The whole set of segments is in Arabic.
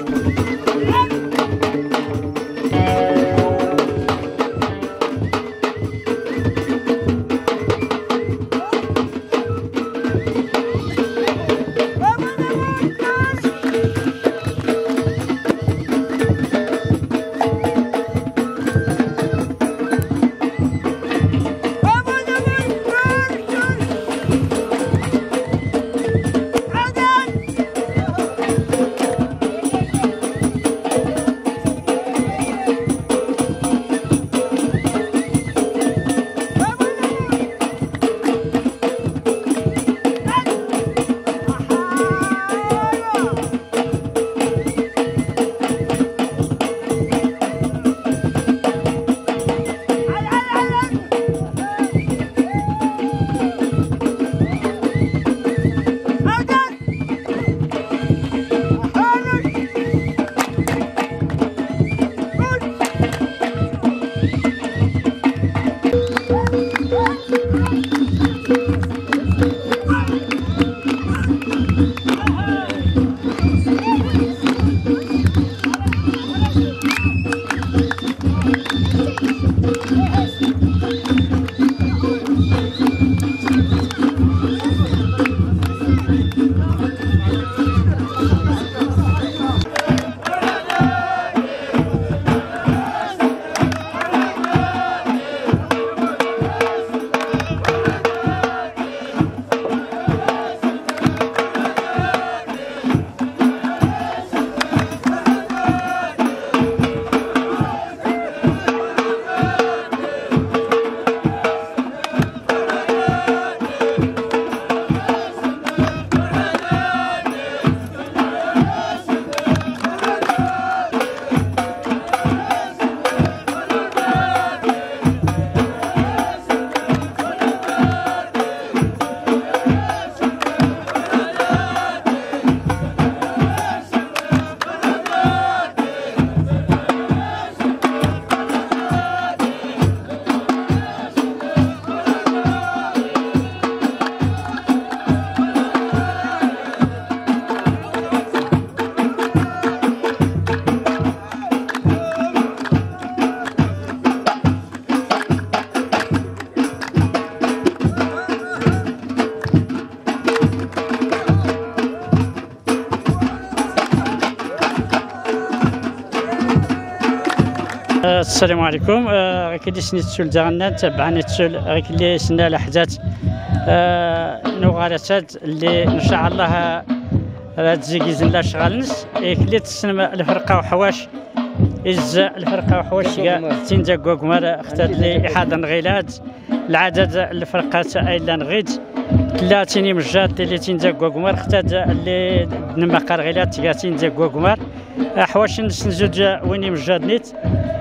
Thank السلام عليكم. آه، غير كلي سنيت تسول داغنا تبعنا تسول غير كلي سنا لحظات نغارسات اللي إن شاء الله تزيكيزن لا شغالنس كلي تسلم الفرقة وحواش. إز الفرقة وحواش تنجا كوكمار اختار لي إحادة نغيلات. العدد الفرقات أيلا نغيد كلا تيني مجات اللي تنجا كوكمار اختار اللي نمقار غيلات تنجا كوكمار. حواش نسنزوج ويني مجاد نيت.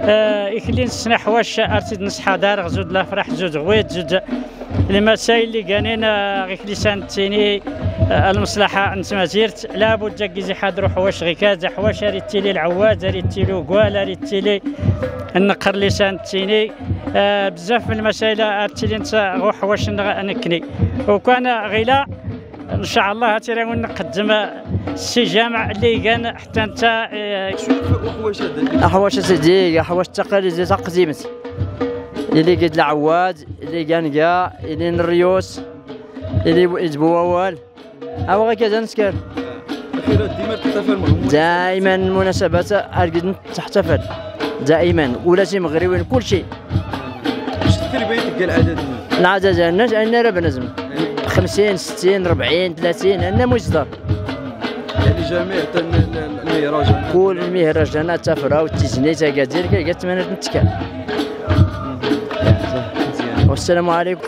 آه إكلين سنا حواش أرتيد نصحى دار زود لا فرح زود غويت زود المسائل اللي كانين غير لسان تيني آه، المصلحة أنت زيرت لابد جاكيزي حضروا حواش غي كازا حواش ريت تيلي العواد ريت تيلو كوالا ريت تيلي النقر لسان تيني آه بزاف من المسائل تيلي أنت غو حواش نكني. وكان غيلا إن شاء الله. ترى نقدم. السي جامع اللي كان حتى انت آه، حواش سيدي حواش التقاليد تقديمت اللي قد العواد اللي كان كاع اللي الريوس اللي يجبوال أو غير كذا نسكر. ديما تحتفل دائما المناسبات أرقد تحتفل. دائما ولا شي مغربي كل شيء اش تقريبا تلقى العدد العدد الناس عندنا راه بنزم. 50 60 40 30 عندنا مصدر يعني جميع حتى المهرجان كل المهرجانات تفرا والتزنيت اكادير من نتكال والسلام عليكم.